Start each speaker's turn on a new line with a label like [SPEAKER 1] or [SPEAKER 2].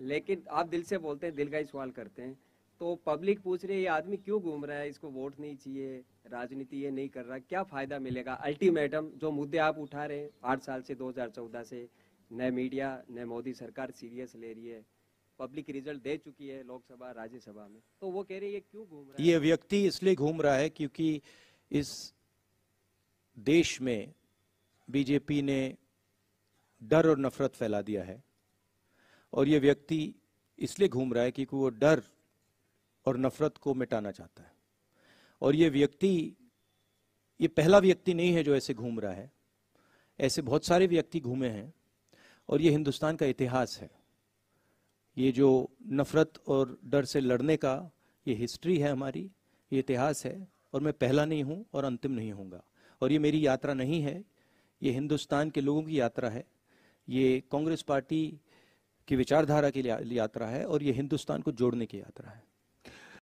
[SPEAKER 1] लेकिन आप दिल से बोलते हैं, दिल का ही सवाल करते हैं। तो पब्लिक पूछ रही है, ये आदमी क्यों घूम रहा है? इसको वोट नहीं चाहिए, राजनीति ये नहीं कर रहा। क्या फ़ायदा मिलेगा? अल्टीमेटम जो मुद्दे आप उठा रहे हैं, आठ साल से 2014 से, न मीडिया, न मोदी सरकार सीरियस ले रही है। पब्लिक रिज़ल्ट दे चुकी है लोकसभा, राज्यसभा में। तो वो कह रही है क्यों घूम रहा है?
[SPEAKER 2] ये व्यक्ति इसलिए घूम रहा है क्योंकि इस देश में बीजेपी ने डर और नफरत फैला दिया है। और ये व्यक्ति इसलिए घूम रहा है क्योंकि वो डर और नफरत को मिटाना चाहता है। और ये व्यक्ति, ये पहला व्यक्ति नहीं है जो ऐसे घूम रहा है। ऐसे बहुत सारे व्यक्ति घूमे हैं और ये हिंदुस्तान का इतिहास है। ये जो नफरत और डर से लड़ने का ये हिस्ट्री है हमारी, ये इतिहास है और मैं पहला नहीं हूँ और अंतिम नहीं होऊँगा। और ये मेरी यात्रा नहीं है, ये हिंदुस्तान के लोगों की यात्रा है। ये कांग्रेस पार्टी की विचारधारा की यात्रा है और ये हिंदुस्तान को जोड़ने की यात्रा है।